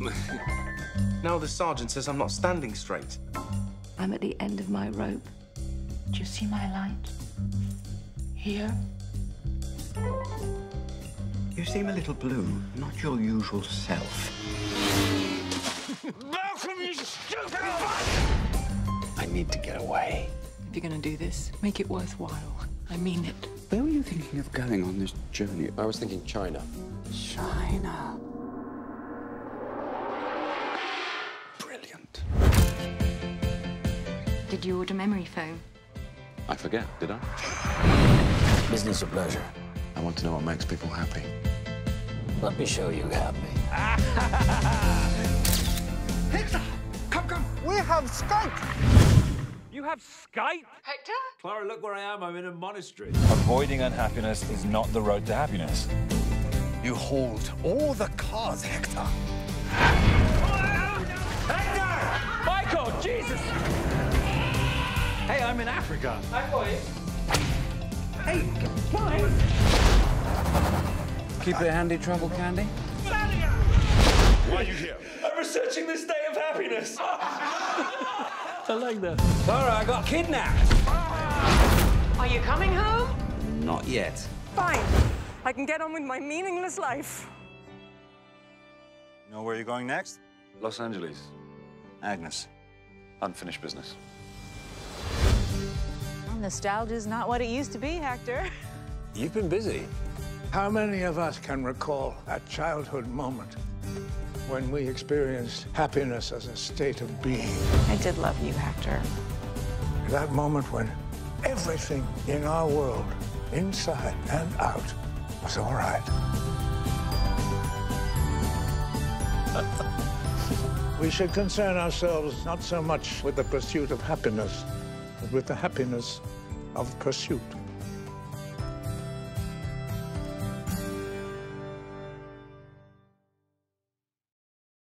now the sergeant says I'm not standing straight. I'm at the end of my rope. Do you see my light? Here? You seem a little blue, not your usual self. Malcolm, you stupid! I need to get away. If you're gonna do this, make it worthwhile. I mean it. Where were you thinking of going on this journey? I was thinking China. China. Brilliant. Did you order memory foam? I forget, did I? Business or pleasure? I want to know what makes people happy. Let me show you happy. Hector! Come, come! We have Skype! You have Skype? Hector? Clara, look where I am. I'm in a monastery. Avoiding unhappiness is not the road to happiness. You hold all the cards, Hector. Hector! Michael, Jesus! Hey, I'm in Africa. Hi, boys. Hey, fine. Keep it handy, travel candy. Why are you here? I'm researching this day of happiness. I like that. Clara, I got kidnapped. Are you coming home? Not yet. Fine. I can get on with my meaningless life. Know where you're going next? Los Angeles. Agnes. Unfinished business. Nostalgia's not what it used to be, Hector. You've been busy. How many of us can recall that childhood moment when we experienced happiness as a state of being? I did love you, Hector. That moment when everything in our world, inside and out, was all right. Uh, uh, we should concern ourselves not so much with the pursuit of happiness, but with the happiness of pursuit.